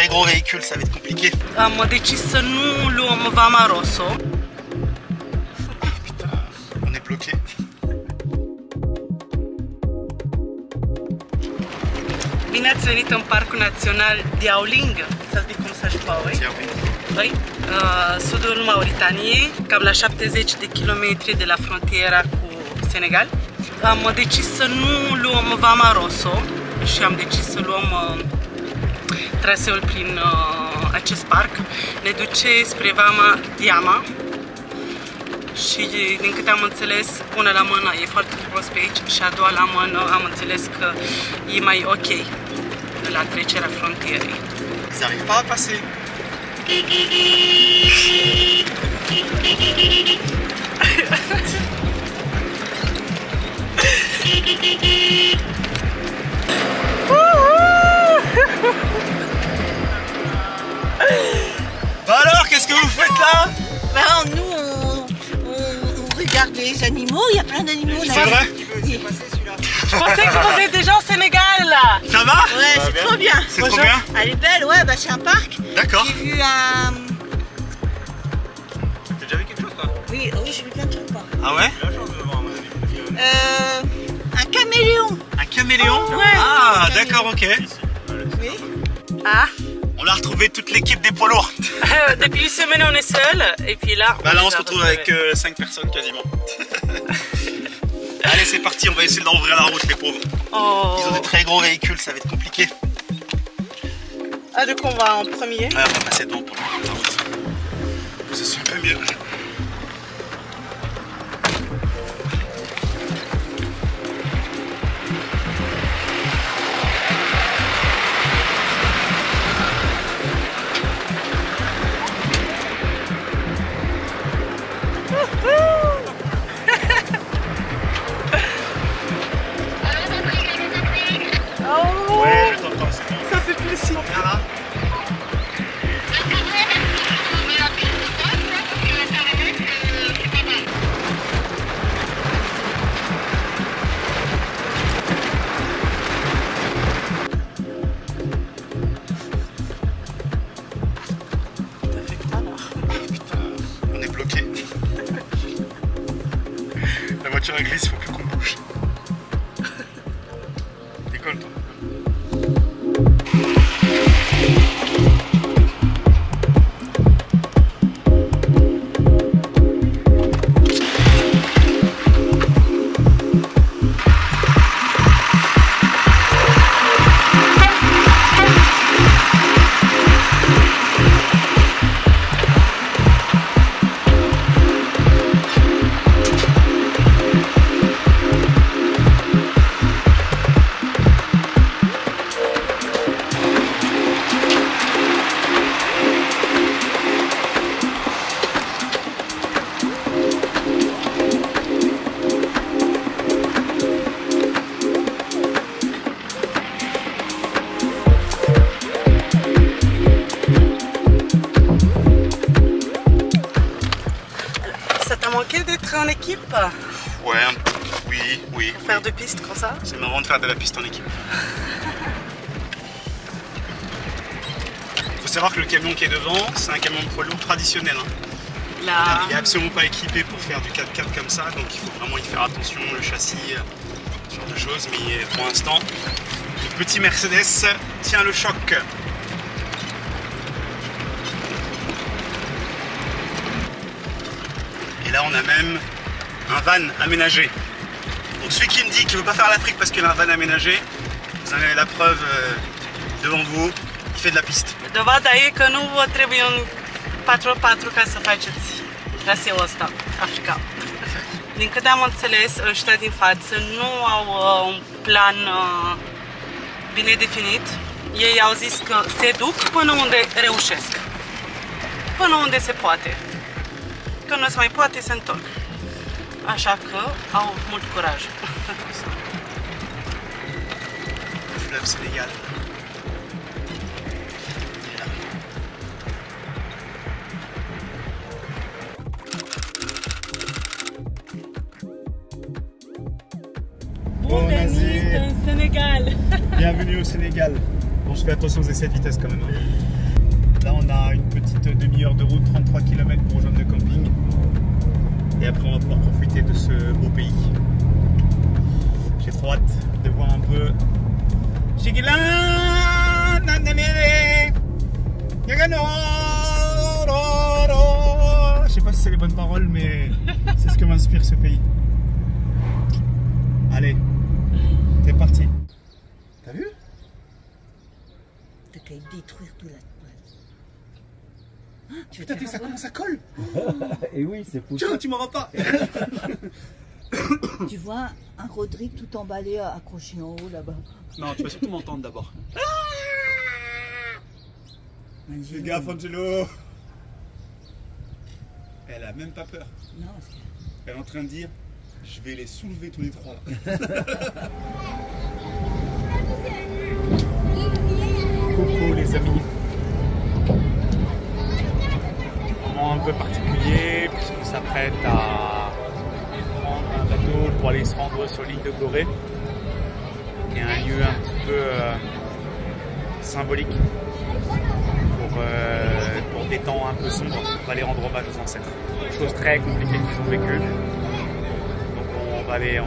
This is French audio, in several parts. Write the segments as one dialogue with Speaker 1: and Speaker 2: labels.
Speaker 1: très gros véhicules, ça va être compliqué.
Speaker 2: Am decis să nu luăm Vama Rosso.
Speaker 1: Putain, on est bloqué.
Speaker 2: Bine ați venit în Parcul Național Diaoling, să zic cum.
Speaker 1: Tiens, oui.
Speaker 2: Păi, uh, sudul Mauritaniei, cam la 70 de kilometri de la frontiera cu Senegal. Am decis să nu luăm Vama Rosso și am decis să luăm traseul prin uh, acest parc. Ne duce spre Vama Diama și din câte am înțeles, una la mână e foarte frumos pe aici și a doua la mână am înțeles că e mai ok la trecerea frontierei.
Speaker 1: Ils arrivent pas à passer. Bah alors, qu'est-ce que vous faites là?
Speaker 3: Ben, nous, on, on- on regarde les animaux. Il y a plein d'animaux là.
Speaker 1: C'est vrai?
Speaker 2: Je pensais que vous êtes déjà au Sénégal là
Speaker 1: Ça va?
Speaker 3: Ouais, c'est trop bien.
Speaker 1: C'est trop bien?
Speaker 3: Elle est belle, ouais, bah c'est un parc.
Speaker 1: D'accord.
Speaker 3: J'ai vu un.
Speaker 1: T'as déjà vu quelque chose toi?
Speaker 3: Oui, oui, j'ai vu plein de trucs. quoi.
Speaker 1: Ah ouais?
Speaker 3: Euh, un caméléon.
Speaker 1: Un caméléon?
Speaker 3: Oh, ouais.
Speaker 1: Ah d'accord, ok.
Speaker 3: Oui.
Speaker 2: Ah
Speaker 1: On a retrouvé toute l'équipe des poids lourds.
Speaker 2: Depuis une semaine on est seul et puis là...
Speaker 1: Bah là on se retrouve avec 5 personnes quasiment. Allez c'est parti, on va essayer d'ouvrir la route les pauvres.
Speaker 2: Oh.
Speaker 1: Ils ont des très gros véhicules, ça va être compliqué.
Speaker 2: Ah donc on va en premier.
Speaker 1: Ouais, on va passer devant pour la route. Ce sera un peu mieux. La voiture elle glisse, faut plus
Speaker 2: faire
Speaker 1: de la piste en équipe. Faut savoir que le camion qui est devant, c'est un camion de poids lourd traditionnel. hein.
Speaker 2: Là.
Speaker 1: Il est absolument pas équipé pour faire du 4x4 comme ça, donc il faut vraiment y faire attention, le châssis, euh, ce genre de choses. Mais pour l'instant, le petit Mercedes tient le choc. Et là, on a même un van aménagé. Celui qui me dit qu'il ne veut pas faire l'Afrique parce qu'il a un van aménagé, vous avez la preuve euh, devant vous, il fait de la piste.
Speaker 2: Dovada e că nu vă trebuie un 4x4 ca să faceți traseul ăsta, Africa. Din câte am înțeles, ăștia din față nu au uh, un plan uh, bine definit. Ei au zis că se duc până unde reușesc. Până unde se poate. Când nu se mai poate, se întorc. Așa că au mult curaj.
Speaker 1: Fleuve Sénégal. Bon, vas-y.
Speaker 2: Sénégal!
Speaker 1: Bienvenue au Sénégal. Bon, je fais attention aux essais de vitesse quand même. hein. Là, on a une petite demi-heure de route, 33 km pour rejoindre le camping. Et après, on va pouvoir profiter de ce beau pays. J'ai trop hâte de voir un peu. Je sais pas si c'est les bonnes paroles, mais c'est ce que m'inspire ce pays. Allez, c'est parti. T'as vu?
Speaker 3: T'as qu'à détruire tout la. Tu veux
Speaker 1: Putain, ça commence à colle
Speaker 4: Et oui, c'est pour
Speaker 1: Tiens, tu m'en vas pas
Speaker 3: Tu vois un Rodrigue tout emballé accroché en haut là-bas.
Speaker 1: Non, tu vas surtout m'entendre d'abord. Fais gaffe, Angelo Elle a même pas peur.
Speaker 3: Non, parce que-
Speaker 1: Elle est en train de dire je vais les soulever tous les trois là. Coucou les amis. Un peu particulier puisqu'on s'apprête à prendre un bateau pour aller se rendre sur l'île de Gorée, qui est un lieu un petit peu euh, symbolique pour, euh, pour des temps un peu sombres. On va aller rendre hommage aux ancêtres. Chose très compliquée qu'ils ont vécue. Donc on va aller.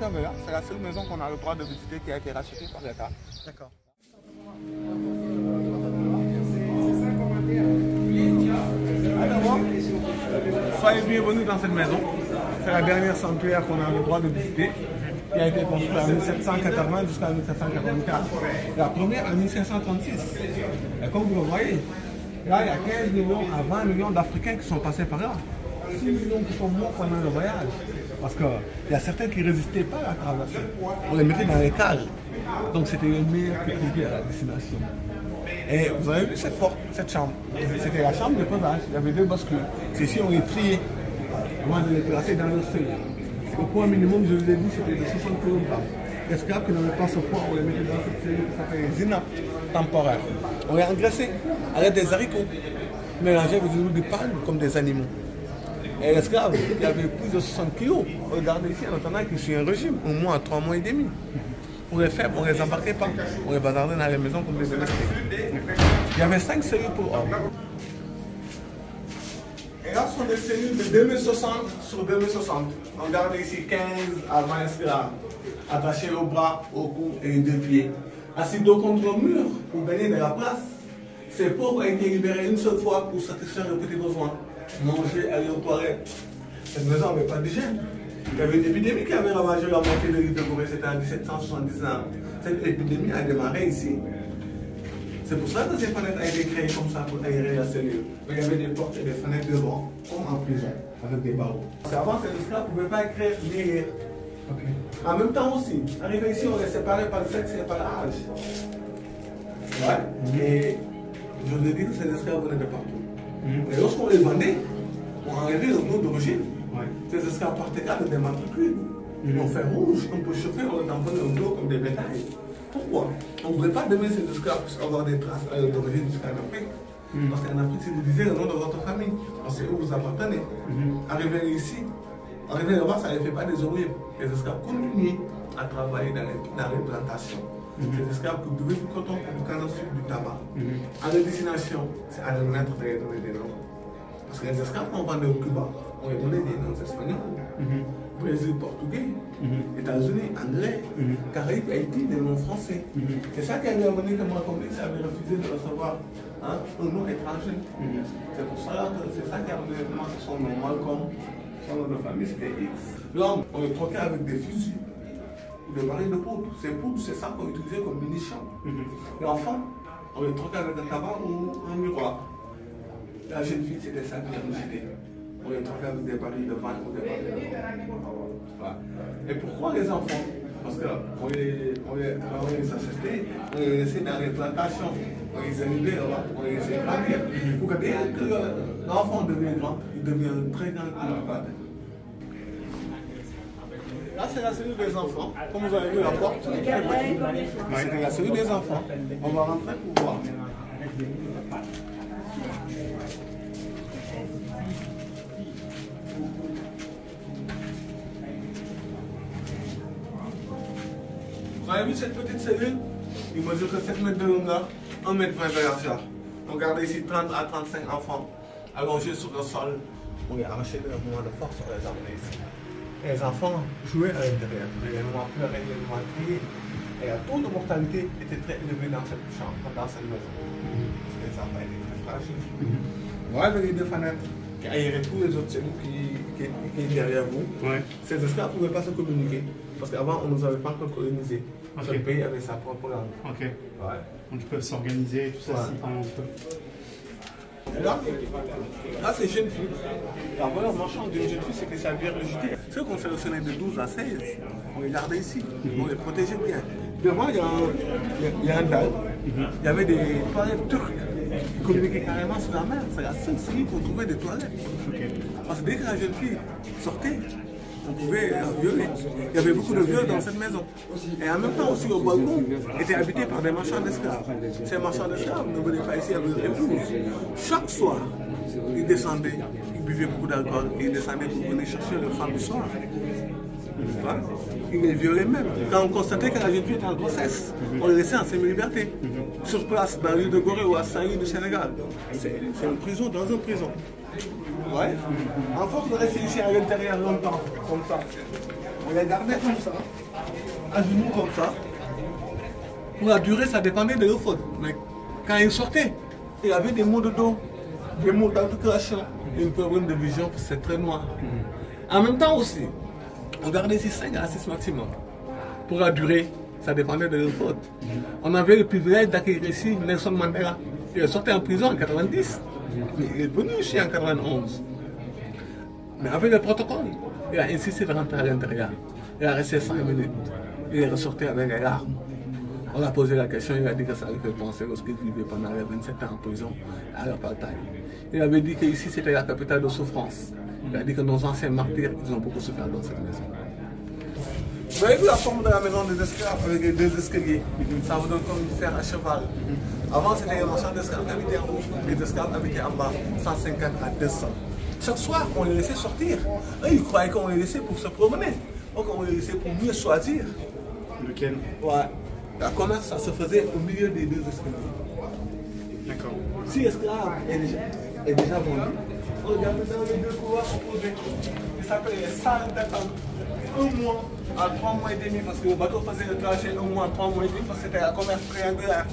Speaker 5: Là, c'est la seule maison qu'on a le droit de visiter qui a été rachetée par l'État.
Speaker 1: D'accord.
Speaker 5: Soyez bienvenus dans cette maison. C'est la dernière sanctuaire qu'on a le droit de visiter, qui a été construite en 1780 jusqu'à 1784. La première en 1536. Et comme vous le voyez, là il y a 15 millions à 20 millions d'Africains qui sont passés par là. 6 millions qui sont morts pendant le voyage. Parce qu'il y a certains qui ne résistaient pas à la traversée. On les mettait dans les cages. Donc c'était le meilleur qui à la destination. Et vous avez vu cette porte, cette chambre? C'était la chambre de pesage. Il y avait deux bascules. Ceux-ci ont été triés avant de les placer dans leur feuille. Le poids minimum, je vous ai dit, c'était de 60 kg. L'esclave qui n'avait pas ce poids, on les mettait dans cette cellule qui s'appelle les inaptes temporaires? On les engraissait avec des haricots mélangés avec de panne comme des animaux. Et l'esclave, qui avait plus de 60 kg, regardez ici, en attendant qu'il suit un régime, au moins trois mois et demi. Pour les faibles, on ne les embarquait pas. On les bazardait dans les maisons comme des domestiques. Il y avait cinq cellules pour hommes. Et là, ce sont des cellules de 2060 sur 2060. On garde ici 15 à 20 esclaves, attachés au bras, au cou et aux deux pieds. Assis dos contre le mur pour gagner de la place. Ces pauvres ont été libérés une seule fois pour satisfaire leurs petits besoins. Manger, aller aux toilettes. Cette maison n'avait pas d'hygiène. Il y avait une épidémie qui avait ravagé la moitié de l'île de Gorée, c'était en 1779. Cette épidémie a démarré ici. C'est pour ça que ces fenêtres ont été créées comme ça pour aérer la cellule. Il y avait des portes et des fenêtres devant, comme en prison, avec des barreaux. Qu'avant, ces esclaves ne pouvaient pas écrire ni lire. En même temps aussi, arrivé ici, on les séparait par le sexe et par l'âge. Ouais. Et je vous ai dit que ces esclaves venaient de partout. Et lorsqu'on les vendait, on enlevait le nom d'origine. Ces esclaves partaient avec des matricules. Ils ont fait rouge, on peut chauffer, on les envoie au dos comme des bétails. Pourquoi? On ne voudrait pas demain ces esclaves avoir des traces euh, d'origine jusqu'en Afrique. Parce qu'en Afrique, si vous disiez le nom de votre famille, on sait où vous appartenez. Arriver ici, arriver là-bas, ça ne fait pas des horribles. Les esclaves continuaient à travailler dans les, dans les plantations. Les esclaves cultivaient du coton, du canne sucre, du tabac. À la destination, c'est à les mettre de les donner des noms. Parce que les esclaves qu'on vendait au Cuba, on les donnait des noms espagnols. Brésil portugais, États-Unis anglais, Caraïbes, Haïti, des noms français. C'est ça qui avait amené que moi, comme ça avait refusé de recevoir hein, un nom étranger. C'est pour ça que c'est ça qui a amené moi son nom Malcolm, son nom de famille c'était X. L'homme, on est troqué avec des fusils des barils de poudre. Ces poudres, c'est ça qu'on utilisait comme munitions. L'enfant, on est troqué avec un tabac ou un miroir. La jeune fille, c'était sa virginité. On est troqué avec des barils de vin ou des barils de. Voilà. Et pourquoi les enfants? Parce qu'on les, on les, on les on les laissait dans les plantations, on les élevait, on les laissait grandir. Pour que dès que l'enfant devient grand, il devient un très grand. Là, c'est la cellule des enfants. Comme vous avez vu, la porte. C'est la cellule des enfants. On va rentrer pour voir. Vous avez vu cette petite cellule? Il mesure que 7 mètres de longueur, 1 mètre 20 de largeur. Regardez ici 30 à 35 enfants allongés sur le sol. On les arraché de mouvement de force, on les a ici. Les enfants jouaient à l'intérieur. Les noirs pleuraient, les noirs criaient. Et le taux de mortalité était très élevé dans cette chambre, dans cette maison. Parce que les enfants étaient très fragiles. Vous voyez les deux fenêtres qui aéraient tous les autres cellules qui, qui, derrière vous.
Speaker 1: Ouais.
Speaker 5: Ces esclaves ne pouvaient pas se communiquer. Parce qu'avant, on ne nous avait pas encore colonisés. Chaque pays avait sa propre langue.
Speaker 1: Ok.
Speaker 5: Ouais.
Speaker 1: Donc ils peuvent s'organiser, tout ça,
Speaker 5: Ouais.
Speaker 1: si
Speaker 5: là, là c'est jeune fille. La valeur marchande d'une jeune fille, c'est que sa virginité. Ceux qu'on sélectionnait de 12 à 16, on les gardait ici. On les protégeait bien. Devant, il y a un, il y a un dalle. Il y avait des toilettes turques qui communiquaient carrément sur la mer. C'est la seule série qu'on trouvait des toilettes. Parce que dès que la jeune fille sortait, on pouvait violer. Il y avait beaucoup de viols dans cette maison. Et en même temps aussi, le balcon était habité par des marchands d'esclaves. Ces marchands d'esclaves ne venaient pas ici avec épouse. Chaque soir, ils descendaient, ils buvaient beaucoup d'alcool, ils descendaient pour venir chercher leur femme du soir. Ils les violaient même. Quand on constatait que la jeune fille était en grossesse, on les laissait en semi-liberté. Sur place, dans l'île de Gorée ou à Saint-Louis du Sénégal. C'est une prison dans une prison. Ouais. En force de rester ici à l'intérieur longtemps, comme ça. On les gardait comme ça, à genoux comme ça. Pour la durée, ça dépendait de leur faute. Mais quand ils sortaient, il y avait des maux de dos, des maux d'articulation, et un problème de vision, c'est très noir. En même temps aussi, on gardait ici 5 à 6 maximum. Pour la durée, ça dépendait de leur faute. On avait le privilège d'accueillir ici Nelson Mandela. Il est sorti en prison en 90. Mais il est venu ici en 91. Mais avec le protocole, il a insisté de rentrer à l'intérieur. Il a resté 5 minutes. Il est ressorti avec les larmes. On a posé la question, il a dit que ça lui fait penser lorsqu'il vivait pendant les 27 ans en prison à l'apartheid. Il avait dit qu'ici c'était la capitale de souffrance. Il a dit que nos anciens martyrs, ils ont beaucoup souffert dans cette maison. Vous vu la forme de la maison des esclaves avec les deux escaliers? Ça vous donne comme une à cheval. Avant, c'était les marchands d'esclaves qui habitaient en haut, les esclaves habitaient en bas, 150 à 200. Chaque soir, on les laissait sortir. Ils croyaient qu'on les laissait pour se promener. Donc, on les laissait pour mieux choisir.
Speaker 1: Lequel?
Speaker 5: Ouais. La commerce, ça se faisait au milieu des deux escaliers.
Speaker 1: D'accord.
Speaker 5: Si l'esclave est déjà, est déjà vendu, on regarde dans les deux couloirs opposés. Il s'appelle les salles d'attente. Un mois à trois mois et demi, parce que le bateau faisait le trajet un mois à trois mois et demi, parce que c'était la commerce triangulaire.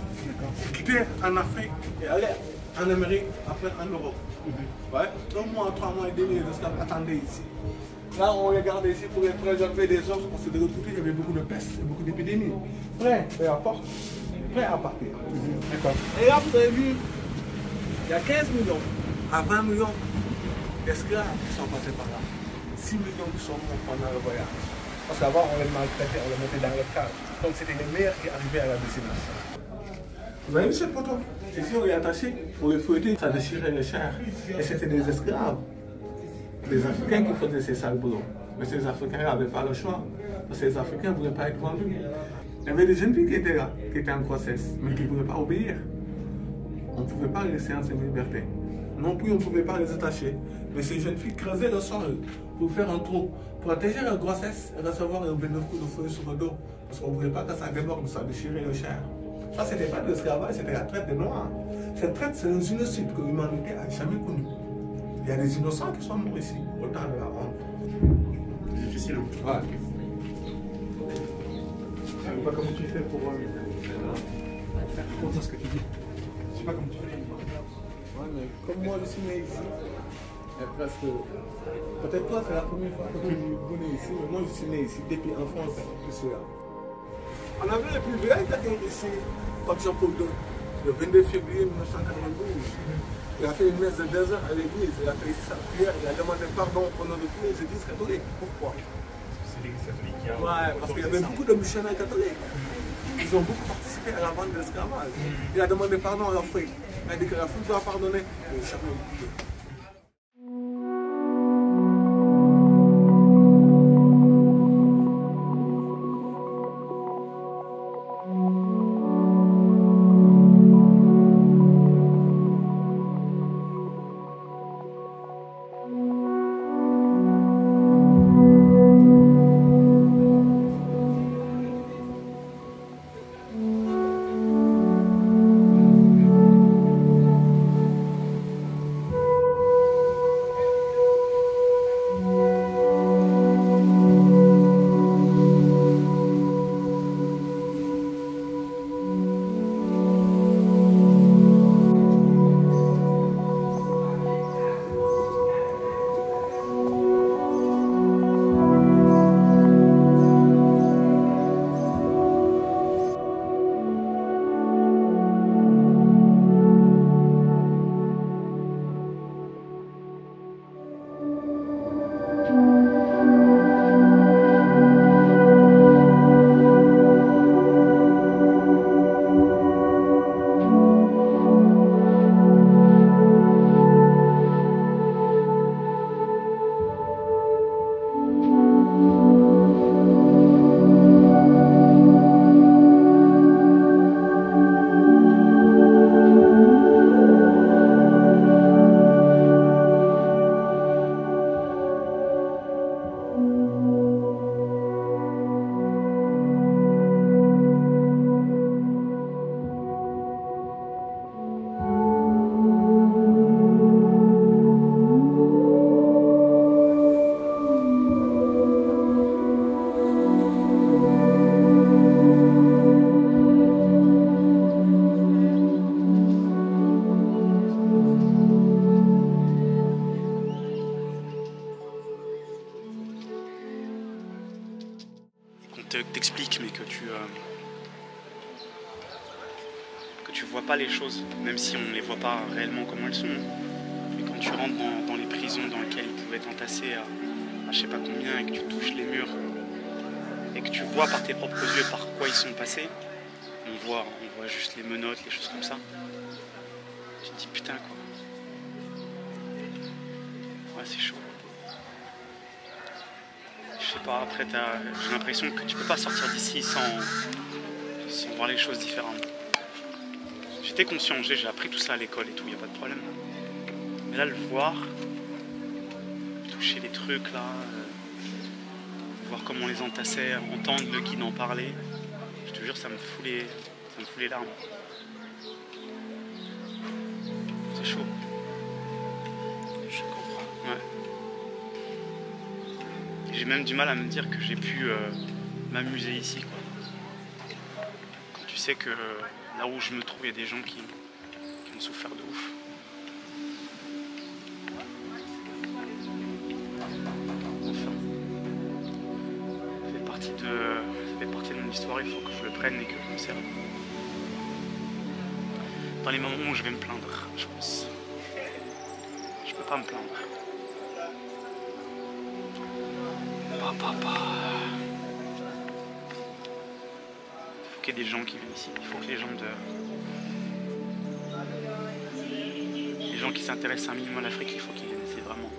Speaker 5: Il quittait en Afrique et allait en Amérique, après en Europe. Ouais. Un mois à trois mois et demi, les esclaves attendaient ici. Là, on les gardait ici pour les préserver des autres, parce que de l'autre côté, il y avait beaucoup de pestes et beaucoup d'épidémies. Prêt à la porte, prêt à partir.
Speaker 1: D'accord.
Speaker 5: Et là, vous avez vu, il y a 15 millions à 20 millions d'esclaves qui sont passés par là. 6 millions qui sont morts pendant le voyage. Parce qu'avant, on les maltraitait, on les mettait dans le cadre. Donc, c'était les meilleurs qui arrivaient à la destination. Vous avez vu cette photo? Ici, on est attaché, on les fouettait, ça déchirait les chairs. Et c'était des esclaves, des Africains qui faisaient ces sales boulots. Mais ces Africains n'avaient pas le choix. Parce que les Africains ne voulaient pas être vendus. Il y avait des jeunes filles qui étaient là, qui étaient en grossesse, mais qui ne voulaient pas obéir. On ne pouvait pas les laisser en semi-liberté. Non plus, on ne pouvait pas les attacher. Mais ces jeunes filles creusaient le sol pour faire un trou, protéger leur grossesse et recevoir un 29 coups de feu sur le dos. Parce qu'on ne voulait pas que ça déborde, ça déchirait le chair. Ça, ce n'était pas de l'esclavage, c'était la traite des Noirs. Cette traite, c'est un génocide que l'humanité n'a jamais connu. Il y a des innocents qui sont morts ici, au temps de la honte.
Speaker 1: C'est difficile. Hein.
Speaker 5: Ouais. Je sais pas comment tu fais pour faire comprendre ce que tu dis? Je sais pas comment tu fais. Ouais, mais comme moi, je suis né ici. Et presque. Peut-être toi, c'est la première fois que tu es né ici. Mais moi, je suis né ici. Depuis enfance, je suis là. On avait le plus vieil quelqu'un ici, Pape Jean-Paul II, le 22 février 1992. Il a fait une messe de deux heures à l'église. Il a fait sa prière. Il a demandé pardon au nom de tous les églises catholiques. Pourquoi?
Speaker 1: C'est l'église catholique qui a.
Speaker 5: Ouais, parce qu'il y avait beaucoup de missionnaires catholiques. Ils ont beaucoup participé à la vente de l'esclavage. Il a demandé pardon à l'Afrique. Il a dit que l'Afrique doit pardonner. Et chacun oublié.
Speaker 1: Je sais pas combien et que tu touches les murs et que tu vois par tes propres yeux par quoi ils sont passés, on voit, on voit juste les menottes, les choses comme ça. Tu te dis putain quoi. Ouais c'est chaud. Je sais pas, après j'ai l'impression que tu peux pas sortir d'ici sans, sans voir les choses différemment. J'étais conscient, j'ai appris tout ça à l'école et tout, y a pas de problème. Mais là, le voir, toucher les trucs là, euh, voir comment on les entassait, entendre le guide en parler, je te jure, ça me fout les, ça me fout les larmes. C'est chaud.
Speaker 2: Je comprends.
Speaker 1: Ouais. J'ai même du mal à me dire que j'ai pu euh, m'amuser ici. Quoi. Quand tu sais que euh, là où je me trouve, il y a des gens qui, qui ont souffert de ouf. Il faut que je le prenne et que je me serve. Dans les moments où je vais me plaindre, je pense. Je peux pas me plaindre. Papa. Il faut qu'il y ait des gens qui viennent ici. Il faut que les gens de. Les gens qui s'intéressent un minimum à l'Afrique, il faut qu'ils viennent ici vraiment.